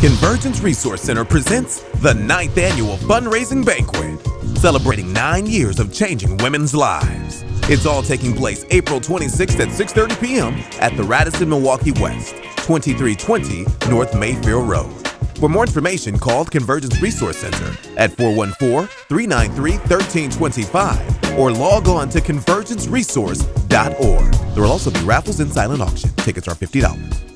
Convergence Resource Center presents the ninth annual fundraising banquet, celebrating nine years of changing women's lives. It's all taking place April 26th at 6:30 p.m. at the Radisson Milwaukee West, 2320 North Mayfair Road. For more information, call Convergence Resource Center at 414-393-1325 or log on to convergenceresource.org. There will also be raffles and silent auction. Tickets are $50.